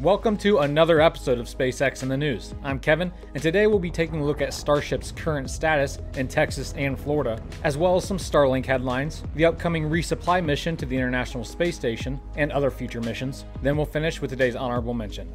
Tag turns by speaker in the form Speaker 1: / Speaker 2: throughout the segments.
Speaker 1: Welcome to another episode of SpaceX in the News. I'm Kevin, and today we'll be taking a look at Starship's current status in Texas and Florida, as well as some Starlink headlines, the upcoming resupply mission to the International Space Station, and other future missions. Then we'll finish with today's honorable mention.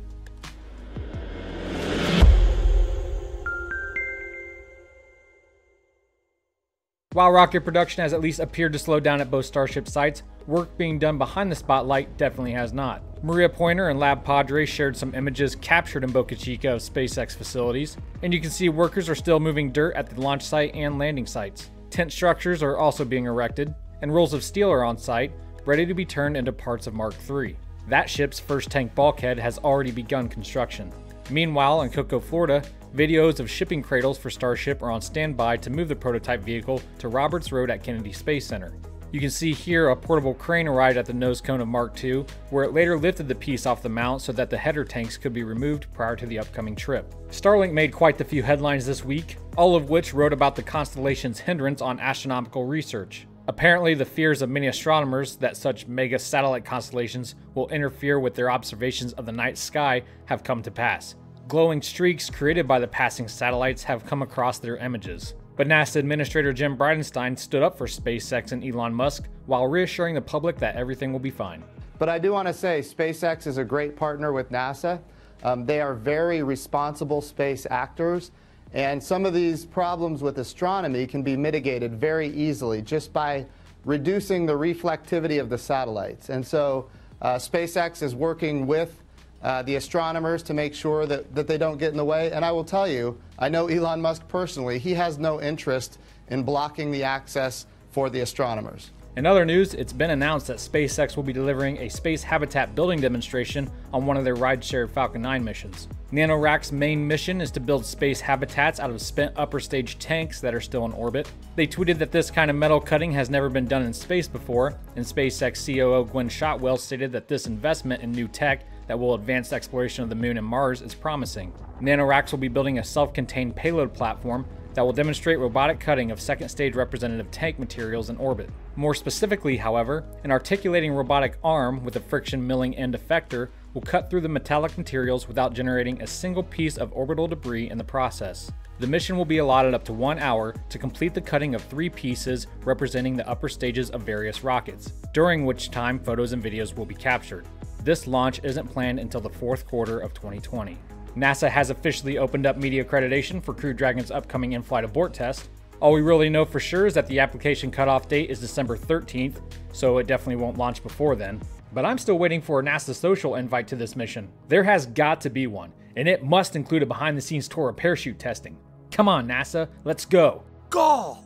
Speaker 1: While rocket production has at least appeared to slow down at both Starship sites, work being done behind the spotlight definitely has not. Maria Pointer and LabPadre shared some images captured in Boca Chica of SpaceX facilities, and you can see workers are still moving dirt at the launch site and landing sites. Tent structures are also being erected, and rolls of steel are on site, ready to be turned into parts of Mark III. That ship's first tank bulkhead has already begun construction. Meanwhile, in Cocoa, Florida, videos of shipping cradles for Starship are on standby to move the prototype vehicle to Roberts Road at Kennedy Space Center. You can see here a portable crane arrived at the nose cone of Mark II, where it later lifted the piece off the mount so that the header tanks could be removed prior to the upcoming trip. Starlink made quite the few headlines this week, all of which wrote about the constellation's hindrance on astronomical research. Apparently, the fears of many astronomers that such mega satellite constellations will interfere with their observations of the night sky have come to pass. Glowing streaks created by the passing satellites have come across their images. But NASA Administrator Jim Bridenstine stood up for SpaceX and Elon Musk while reassuring the public that everything will be fine.
Speaker 2: But I do want to say SpaceX is a great partner with NASA. Um, they are very responsible space actors. And some of these problems with astronomy can be mitigated very easily just by reducing the reflectivity of the satellites. And so uh, SpaceX is working with uh, the astronomers to make sure that, that they don't get in the way. And I will tell you, I know Elon Musk personally, he has no interest in blocking the access for the astronomers.
Speaker 1: In other news, it's been announced that SpaceX will be delivering a space habitat building demonstration on one of their rideshare Falcon 9 missions. NanoRack's main mission is to build space habitats out of spent upper stage tanks that are still in orbit. They tweeted that this kind of metal cutting has never been done in space before, and SpaceX COO Gwynne Shotwell stated that this investment in new tech that will advance exploration of the moon and Mars is promising. NanoRacks will be building a self contained payload platform that will demonstrate robotic cutting of second stage representative tank materials in orbit. More specifically, however, an articulating robotic arm with a friction milling end effector will cut through the metallic materials without generating a single piece of orbital debris in the process. The mission will be allotted up to one hour to complete the cutting of three pieces representing the upper stages of various rockets, during which time photos and videos will be captured. This launch isn't planned until the fourth quarter of 2020. NASA has officially opened up media accreditation for Crew Dragon's upcoming in flight abort test. All we really know for sure is that the application cutoff date is December 13th, so it definitely won't launch before then. But I'm still waiting for a NASA social invite to this mission. There has got to be one, and it must include a behind the scenes tour of parachute testing. Come on, NASA, let's go.
Speaker 3: Go!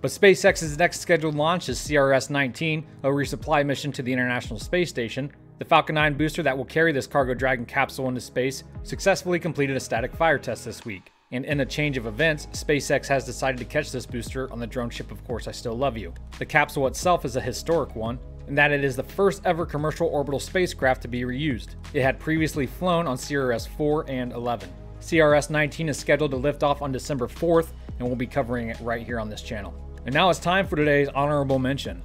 Speaker 1: But SpaceX's next scheduled launch is CRS 19, a resupply mission to the International Space Station, the Falcon 9 booster that will carry this Cargo Dragon capsule into space successfully completed a static fire test this week. And in a change of events, SpaceX has decided to catch this booster on the drone ship Of Course I Still Love You. The capsule itself is a historic one, in that it is the first ever commercial orbital spacecraft to be reused. It had previously flown on CRS 4 and 11. CRS 19 is scheduled to lift off on December 4th, and we'll be covering it right here on this channel. And now it's time for today's honorable mention.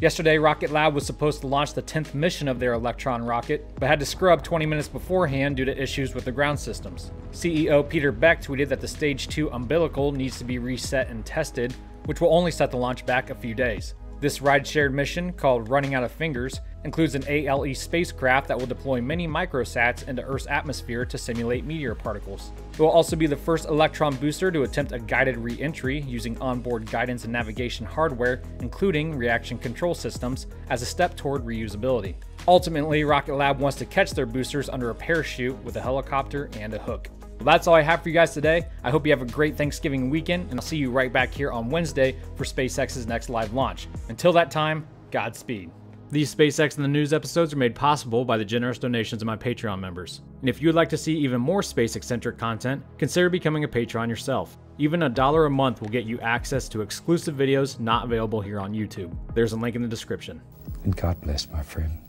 Speaker 1: Yesterday, Rocket Lab was supposed to launch the 10th mission of their Electron rocket, but had to scrub 20 minutes beforehand due to issues with the ground systems. CEO Peter Beck tweeted that the Stage 2 umbilical needs to be reset and tested, which will only set the launch back a few days. This ride shared mission, called Running Out of Fingers, includes an ALE spacecraft that will deploy many microsats into Earth's atmosphere to simulate meteor particles. It will also be the first Electron booster to attempt a guided re entry using onboard guidance and navigation hardware, including reaction control systems, as a step toward reusability. Ultimately, Rocket Lab wants to catch their boosters under a parachute with a helicopter and a hook. Well, that's all I have for you guys today. I hope you have a great Thanksgiving weekend, and I'll see you right back here on Wednesday for SpaceX's next live launch. Until that time, Godspeed. These SpaceX in the News episodes are made possible by the generous donations of my Patreon members. And if you would like to see even more spaceXcentric content, consider becoming a patron yourself. Even a dollar a month will get you access to exclusive videos not available here on YouTube. There's a link in the description.
Speaker 4: And God bless, my friend.